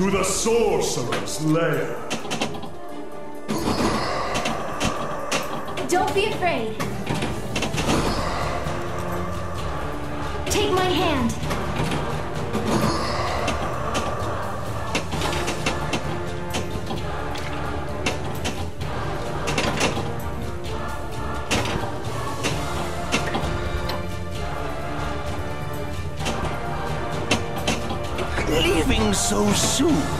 To the Sorcerer's Lair. Don't be afraid. Take my hand. So soon?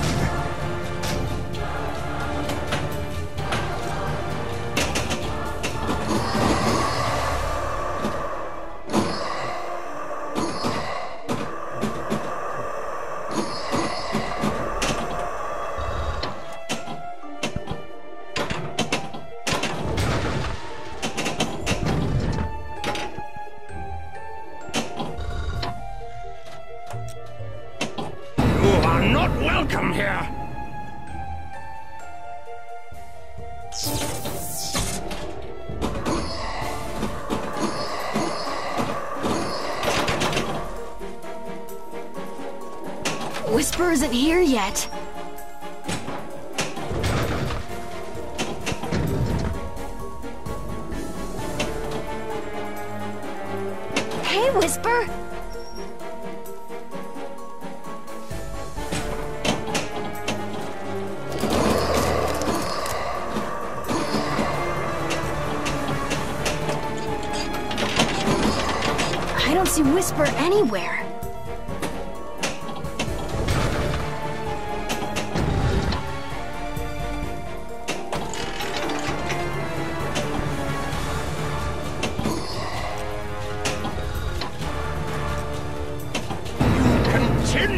Whisper isn't here yet. Hey, Whisper! I don't see Whisper anywhere.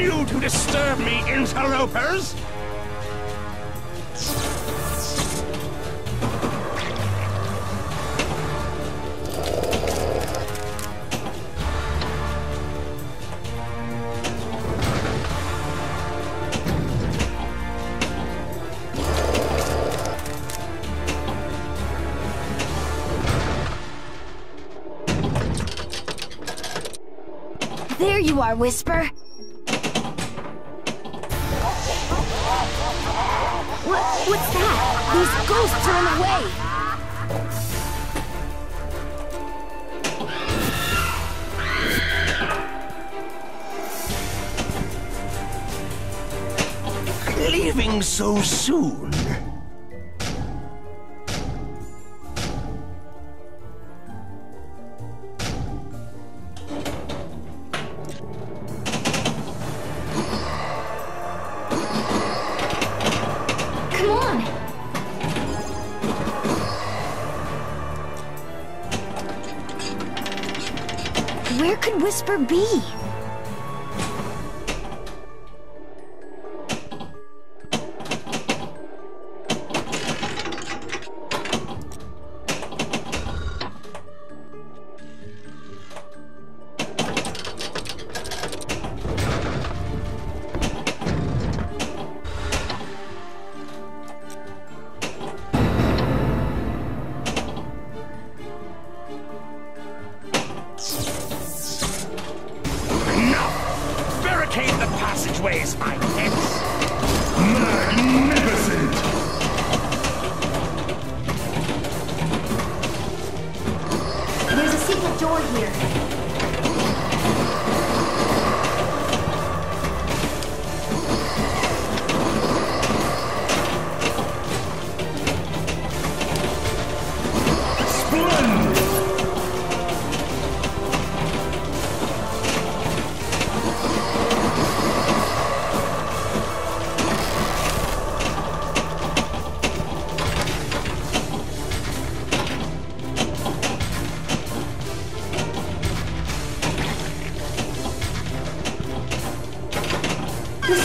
Continue to disturb me, interlopers! There you are, Whisper. What? What's that? These ghosts are in the way. Leaving so soon? Where could here.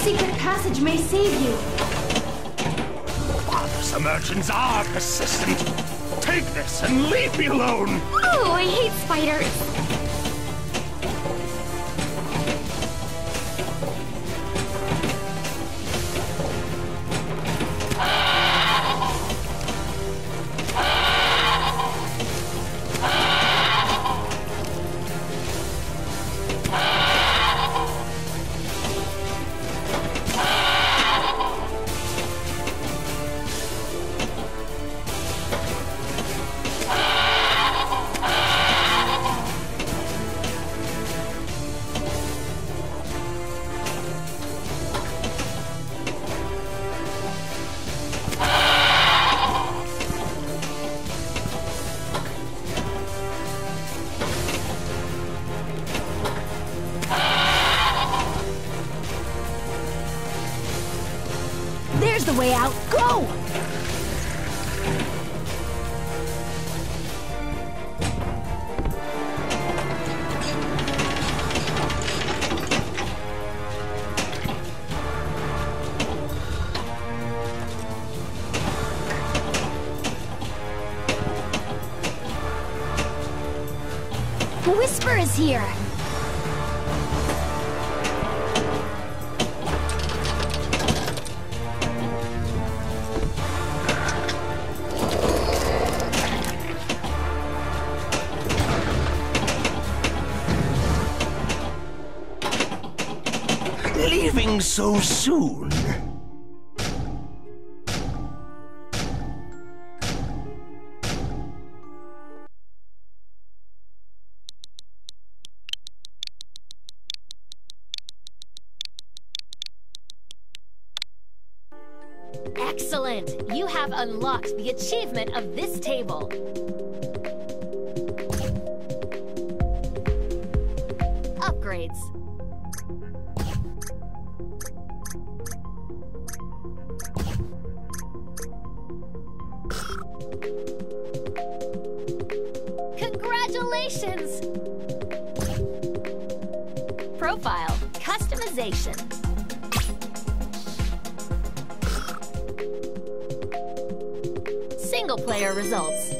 Secret passage may save you. Some urchins are persistent. Take this and leave me alone! Oh, I hate spiders. Way out. Go! Whisper is here. Leaving so soon? Excellent! You have unlocked the achievement of this table. Upgrades. Congratulations! Profile customization. Single player results.